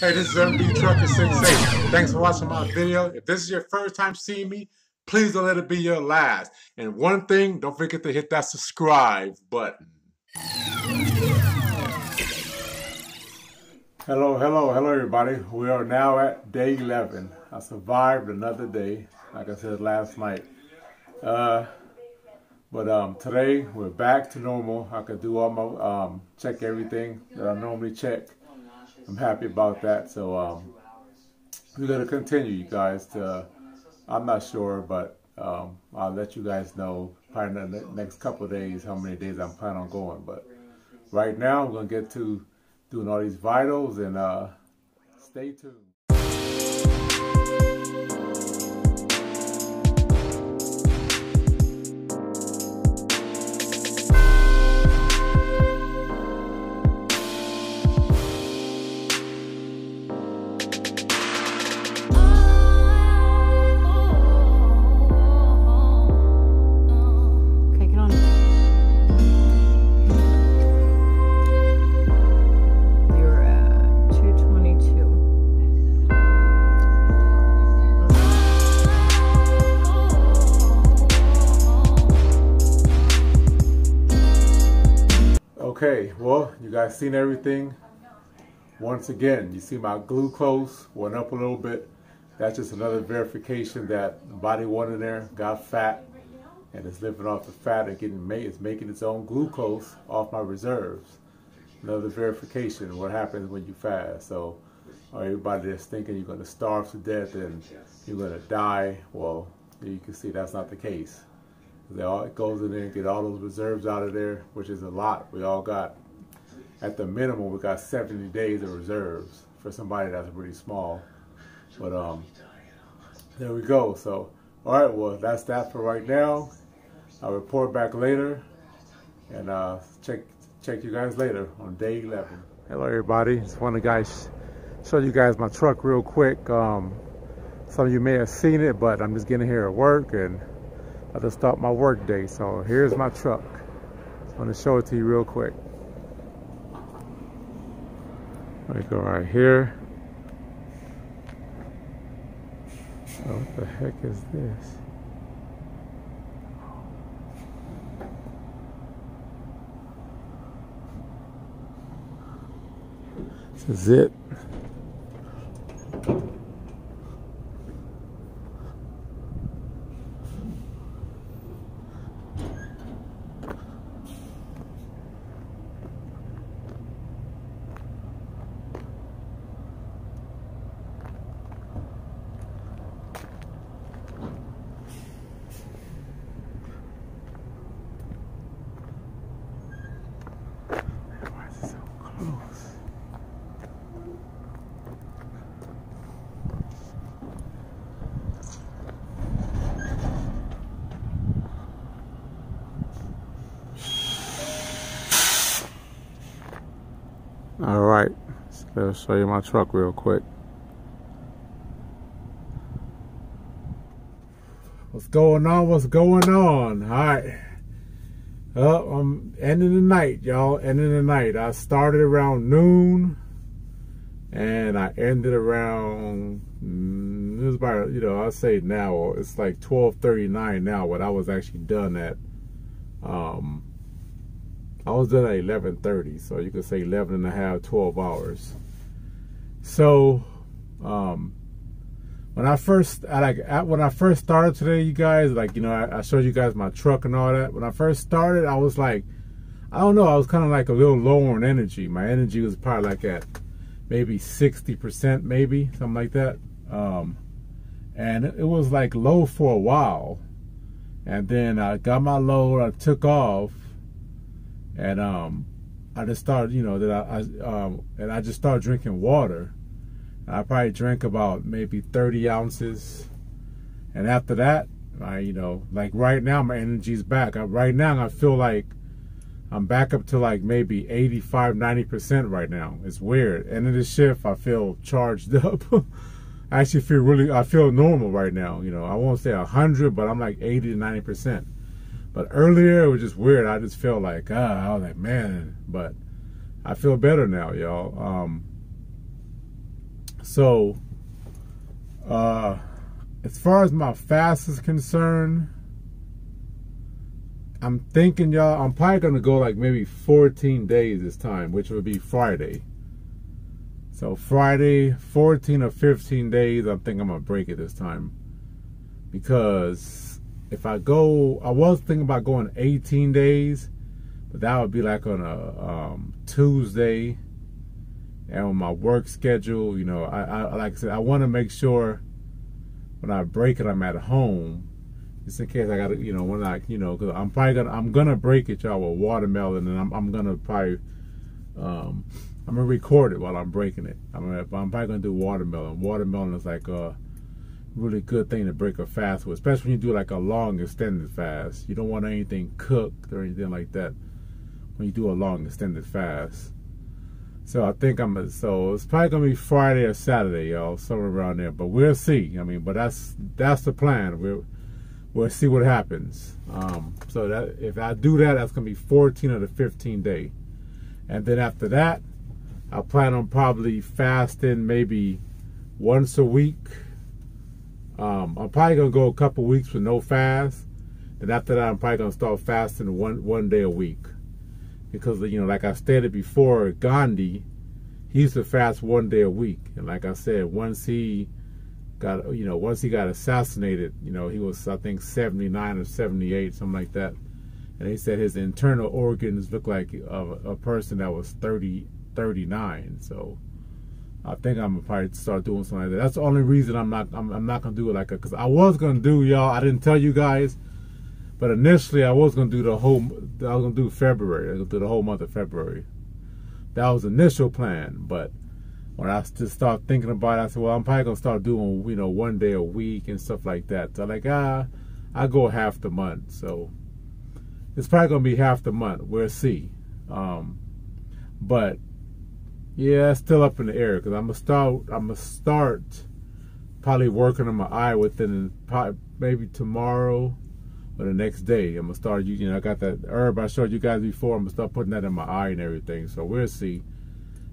Hey, this is MB Trucker 68. Thanks for watching my video. If this is your first time seeing me, please don't let it be your last. And one thing, don't forget to hit that subscribe button. Hello, hello, hello everybody. We are now at day 11. I survived another day, like I said last night. Uh, but um, today we're back to normal. I could do all my, um, check everything that I normally check. I'm happy about that. So um, we're going to continue, you guys. To I'm not sure, but um, I'll let you guys know probably in the next couple of days how many days I'm planning on going. But right now, I'm going to get to doing all these vitals and uh, stay tuned. Okay, well, you guys seen everything. Once again, you see my glucose went up a little bit. That's just another verification that the body went in there, got fat, and it's living off the fat and getting made, it's making its own glucose off my reserves. Another verification what happens when you fast. So everybody that's thinking you're going to starve to death and you're going to die, well, you can see that's not the case. They all, it goes in there and get all those reserves out of there, which is a lot. We all got, at the minimum, we got 70 days of reserves for somebody that's pretty small. But um, there we go. So, all right, well, that's that for right now. I'll report back later and uh, check check you guys later on day 11. Hello, everybody. Just want to guys show you guys my truck real quick. Um, some of you may have seen it, but I'm just getting here at work and I just start my work day. So here's my truck. I'm gonna show it to you real quick. Let me go right here. Oh, what the heck is this? This is it. All right, let's show you my truck real quick. What's going on? What's going on? All right. Oh, I'm ending the night, y'all. Ending the night. I started around noon, and I ended around. Mm, it was about you know I say now it's like 12:39 now. What I was actually done at. Um, I was done at 11.30, so you could say 11 and a half, 12 hours. So, um, when I first, I like, when I first started today, you guys, like, you know, I, I, showed you guys my truck and all that. When I first started, I was like, I don't know, I was kind of like a little lower on energy. My energy was probably like at maybe 60%, maybe, something like that. Um, and it was like low for a while. And then I got my load, I took off, and um, I just started, you know, that I, I um, and I just started drinking water. I probably drank about maybe 30 ounces, and after that, I, you know, like right now, my energy's back. I, right now, I feel like I'm back up to like maybe 85, 90 percent right now. It's weird. End of the shift, I feel charged up. I actually feel really, I feel normal right now. You know, I won't say 100, but I'm like 80 to 90 percent. But earlier it was just weird. I just felt like, ah, I was like, man. But I feel better now, y'all. Um, So, uh, as far as my fast is concerned, I'm thinking, y'all, I'm probably gonna go like maybe 14 days this time, which would be Friday. So Friday, 14 or 15 days, I think I'm gonna break it this time. Because if I go, I was thinking about going 18 days, but that would be like on a um, Tuesday. And on my work schedule, you know, I, I like I said, I want to make sure when I break it, I'm at home just in case I gotta, you know, when I, you know, because I'm probably gonna, I'm gonna break it, y'all, with watermelon, and I'm, I'm gonna probably, um, I'm gonna record it while I'm breaking it. I'm, gonna, I'm probably gonna do watermelon. Watermelon is like a really good thing to break a fast with, especially when you do like a long extended fast. You don't want anything cooked or anything like that when you do a long extended fast. So I think I'm so it's probably gonna be Friday or Saturday, y'all, somewhere around there. But we'll see. I mean, but that's that's the plan. We'll we'll see what happens. Um, so that if I do that, that's gonna be 14 of the 15 day, and then after that, I plan on probably fasting maybe once a week. Um, I'm probably gonna go a couple weeks with no fast. Then after that, I'm probably gonna start fasting one one day a week, because you know, like I stated before, Gandhi, he used to fast one day a week, and like I said, once he got you know once he got assassinated you know he was i think 79 or 78 something like that. And they said his internal organs looked like a, a person that was 30 39 so i think i'm probably start doing something like that that's the only reason i'm not i'm, I'm not gonna do it like because i was gonna do y'all i didn't tell you guys but initially i was gonna do the whole i was gonna do february i was gonna do the whole month of february that was initial plan but when I just start thinking about it, I said, well, I'm probably gonna start doing, you know, one day a week and stuff like that. So like, ah, I go half the month. So it's probably gonna be half the month. We'll see. Um, but yeah, it's still up in the air because I'm gonna start. I'm gonna start probably working on my eye within probably maybe tomorrow or the next day. I'm gonna start using. You know, I got that herb I showed you guys before. I'm gonna start putting that in my eye and everything. So we'll see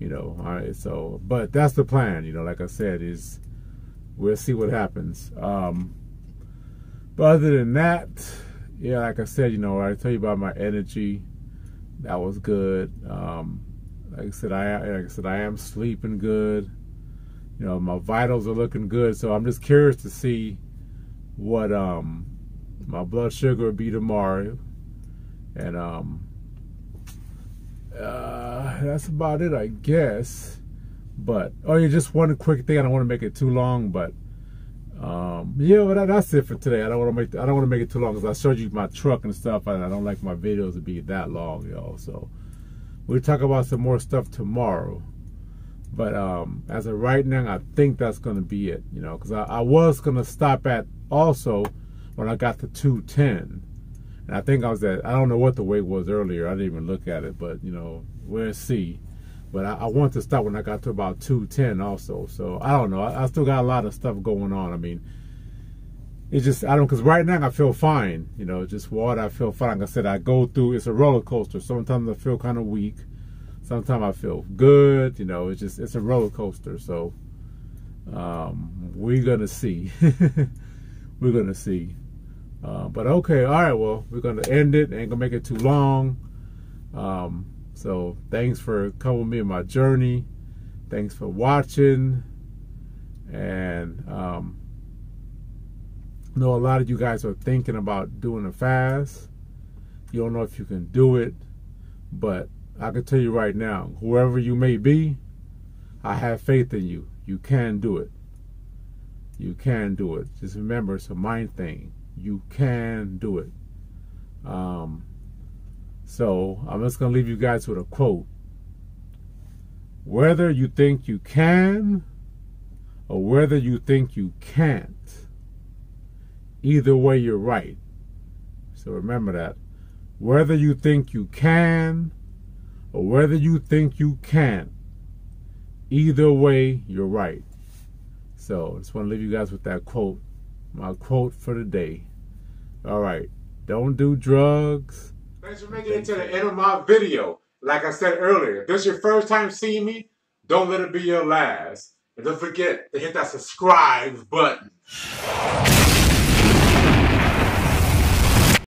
you know all right so but that's the plan you know like i said is we'll see what happens um but other than that yeah like i said you know i tell you about my energy that was good um like i said i like i said i am sleeping good you know my vitals are looking good so i'm just curious to see what um my blood sugar will be tomorrow and um uh, that's about it, I guess. But oh, yeah, just one quick thing. I don't want to make it too long, but um, yeah, but that, that's it for today. I don't want to make I don't want to make it too long because I showed you my truck and stuff, and I don't like my videos to be that long, y'all. So we'll talk about some more stuff tomorrow. But um, as of right now, I think that's going to be it. You know, because I, I was going to stop at also when I got to 210 and I think I was at, I don't know what the weight was earlier. I didn't even look at it, but, you know, we'll see. But I, I wanted to stop when I got to about 210 also. So I don't know. I, I still got a lot of stuff going on. I mean, it's just, I don't, because right now I feel fine. You know, just water, I feel fine. Like I said, I go through, it's a roller coaster. Sometimes I feel kind of weak. Sometimes I feel good. You know, it's just, it's a roller coaster. So um, we're to see. we're to see. Uh, but okay, all right, well, we're to end it. Ain't to make it too long. Um, so thanks for coming with me on my journey. Thanks for watching. And um, know a lot of you guys are thinking about doing a fast. You don't know if you can do it. But I can tell you right now, whoever you may be, I have faith in you. You can do it. You can do it. Just remember, it's a mind thing you can do it. Um, so I'm just going to leave you guys with a quote. Whether you think you can or whether you think you can't, either way you're right. So remember that. Whether you think you can or whether you think you can't, either way you're right. So just want to leave you guys with that quote, my quote for the day. All right. Don't do drugs. Thanks for making it to the end of my video. Like I said earlier, if this is your first time seeing me, don't let it be your last. And don't forget to hit that subscribe button.